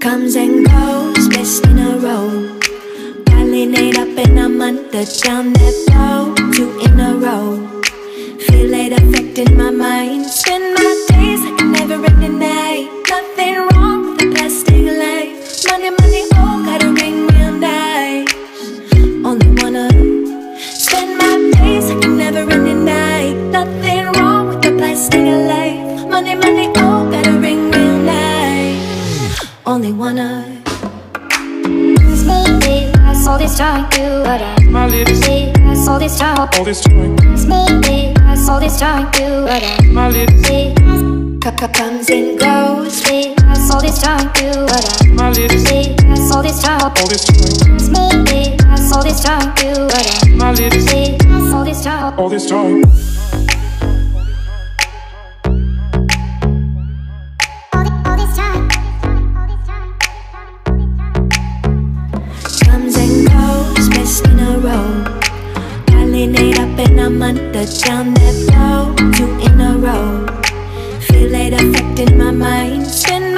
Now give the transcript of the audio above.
Comes and goes, best in a row. Piling it up and I'm under down that flow. Time you what I My lips, see. I saw this time. all this time. I saw this time you what I My lips, see. Comes and goes. Maybe I saw this time you what I my lips, see. I saw this time. all this time. I saw this time you what I My lips, see. I saw this time. all this time. nights in a row. Pollinate up and I'm under down that flow. Two in a row. Feel it affecting my mind. Spin